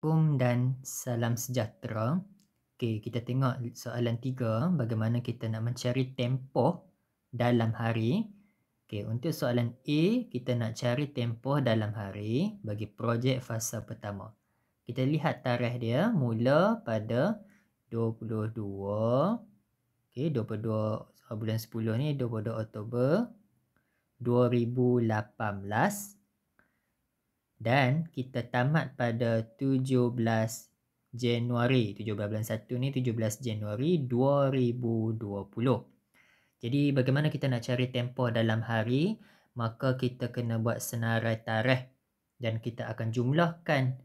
Assalamualaikum dan salam sejahtera. Okey, kita tengok soalan tiga, bagaimana kita nak mencari tempoh dalam hari. Okey, untuk soalan A, kita nak cari tempoh dalam hari bagi projek fasa pertama. Kita lihat tarikh dia mula pada 22 okey 22 bulan 10 ni 22 Oktober 2018 dan kita tamat pada 17 Januari. 17 bulan 1 ni 17 Januari 2020 jadi bagaimana kita nak cari tempoh dalam hari maka kita kena buat senarai tarikh. Dan kita akan jumlahkan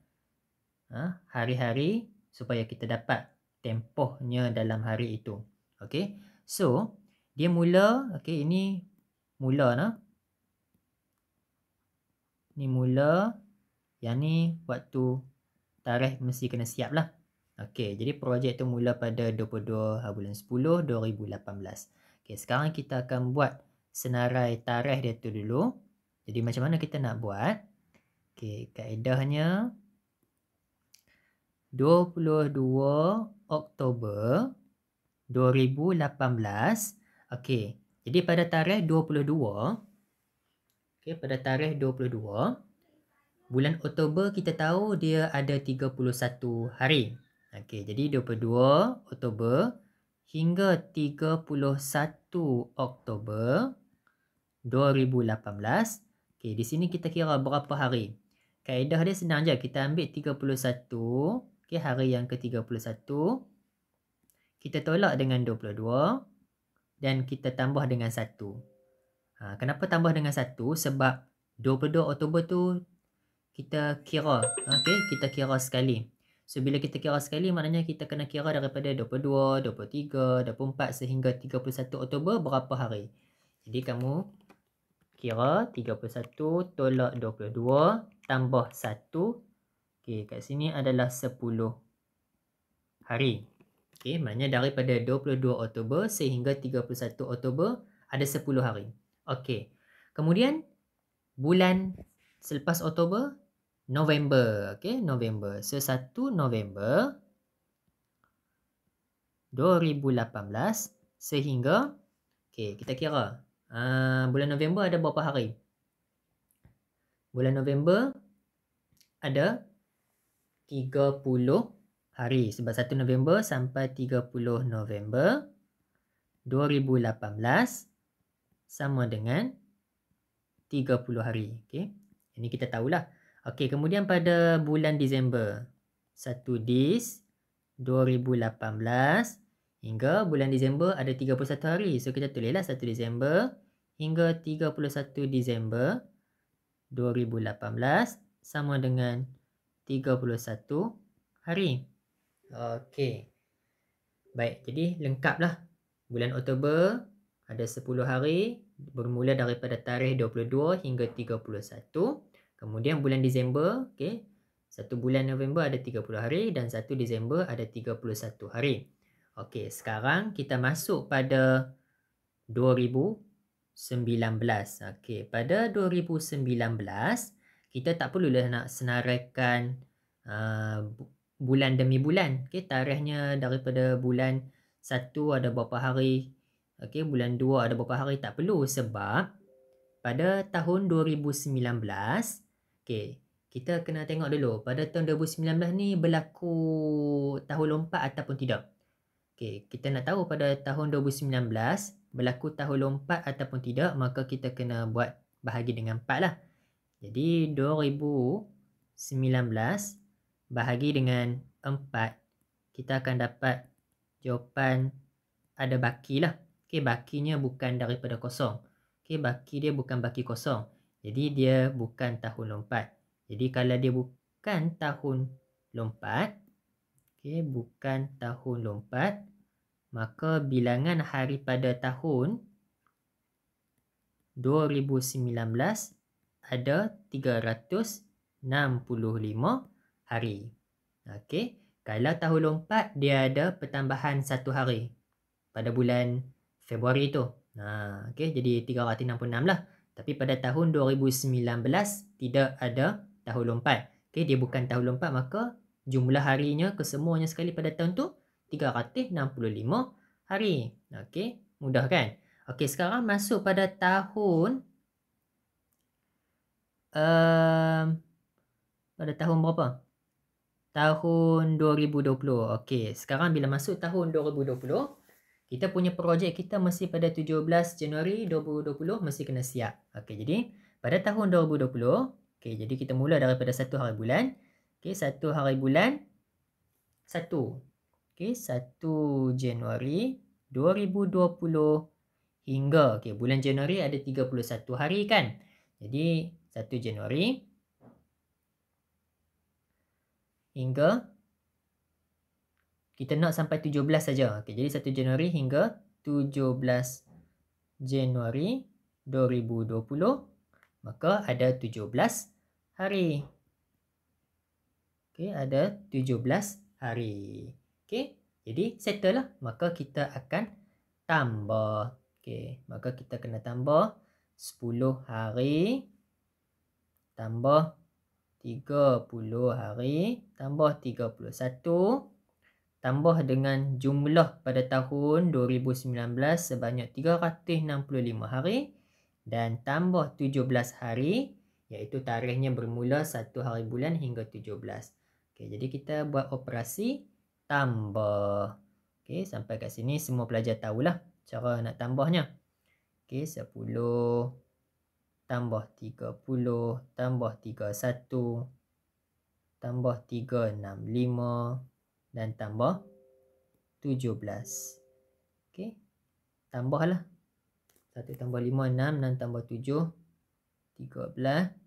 ha, hari-hari supaya kita dapat tempohnya dalam hari itu. Okey? So dia mula okey ini mula nah ni mula yang ni waktu tarikh mesti kena siap lah. Okey, jadi projek tu mula pada 22 bulan 10 2018. Okey, sekarang kita akan buat senarai tarikh dia tu dulu. Jadi macam mana kita nak buat? Okey, kaedahnya 22 Oktober 2018. Okey, jadi pada tarikh 22 Okey, pada tarikh 22 bulan Oktober kita tahu dia ada 31 hari. Okey, jadi 22 Oktober hingga 31 Oktober 2018. Okey, di sini kita kira berapa hari. Kaedah dia senang je. Kita ambil 31, okey, hari yang ke-31. Kita tolak dengan 22 dan kita tambah dengan 1. Ha, kenapa tambah dengan 1? Sebab 22 Oktober tu kita kira. Okey kita kira sekali. So bila kita kira sekali maknanya kita kena kira daripada 22 23 24 sehingga 31 Oktober berapa hari? Jadi kamu kira 31 tolak 22 tambah 1 okey kat sini adalah 10 hari. Okey maknanya daripada 22 Oktober sehingga 31 Oktober ada 10 hari. Okey kemudian bulan selepas Oktober November. Okay, November. So, 1 November 2018 sehingga okay, kita kira uh, bulan November ada berapa hari? Bulan November ada 30 hari sebab 1 November sampai 30 November 2018 sama dengan 30 hari. Okay. Ini kita tahulah. Okey, kemudian pada bulan Disember 1 Dis 2018 hingga bulan Disember ada 31 hari. So kita tulislah 1 Disember hingga 31 Disember 2018 sama dengan 31 hari. Okey. Baik, jadi lengkaplah. Bulan Oktober ada 10 hari bermula daripada tarikh 22 hingga 31. Kemudian bulan Disember, okey. Satu bulan November ada 30 hari dan satu Disember ada 31 hari. Okey, sekarang kita masuk pada 2019. Okey, pada 2019 kita tak perlulah nak senaraikan uh, bulan demi bulan. Okey, tarikhnya daripada bulan 1 ada berapa hari. Okey, bulan 2 ada berapa hari tak perlu sebab pada tahun 2019 Okay, kita kena tengok dulu pada tahun 2019 ni berlaku tahun lompat ataupun tidak. Okay, kita nak tahu pada tahun 2019 berlaku tahun lompat ataupun tidak, maka kita kena buat bahagi dengan 4 lah. Jadi 2019 bahagi dengan 4, kita akan dapat jawapan ada baki lah. Okay, bakinya bukan daripada kosong. Okay, baki dia bukan baki kosong. Jadi dia bukan tahun lompat. Jadi kalau dia bukan tahun lompat, okay, bukan tahun lompat, maka bilangan hari pada tahun 2019 ada 365 hari. Okey, kalau tahun lompat dia ada pertambahan satu hari pada bulan Februari tu. Nah, okey, jadi 366 lah. Tapi pada tahun 2019 tidak ada tahun lompat. Okey, dia bukan tahun lompat maka jumlah harinya kesemuanya sekali pada tahun tu 365 hari. Okey, mudah kan? Okey, sekarang masuk pada tahun um, pada tahun berapa? Tahun 2020. Okey, sekarang bila masuk tahun 2020, kita punya projek kita mesti pada 17 Januari 2020 mesti kena siap. Okey, jadi pada tahun 2020, okey, jadi kita mula daripada satu hari bulan. Okey, satu hari bulan satu. Okey, satu Januari 2020 hingga okey bulan Januari ada 31 hari kan. Jadi satu Januari hingga kita nak sampai 17 saja. Okey, jadi satu Januari hingga 17 Januari 2020 maka ada 17 hari. Okey, ada 17 hari. Okey, jadi settle lah. Maka kita akan tambah. Okey, maka kita kena tambah 10 hari tambah 30 hari tambah 31 tambah dengan jumlah pada tahun 2019 sebanyak 365 hari dan tambah 17 hari iaitu tarikhnya bermula 1 hari bulan hingga 17. Okey, jadi kita buat operasi tambah. Okey, sampai kat sini semua pelajar tahulah cara nak tambahnya. Okey, 10 tambah 30 tambah 31 tambah 365 dan tambah 17. Okey. Tambahlah. 1 tambah 5 6 6 tambah 7 13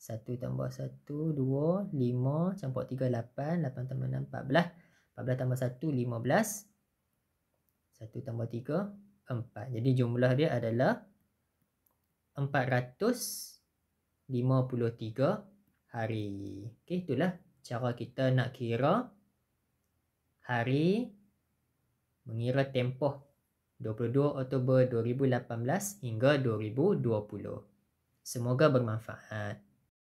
1 tambah 1, 2, 5, campur 3, 8, 8 tambah 6, 14 14 tambah 1, 15 1 tambah 3, 4 Jadi jumlah dia adalah 453 hari. Okay, itulah cara kita nak kira hari mengira tempoh 22 Oktober 2018 hingga 2020 semoga bermanfaat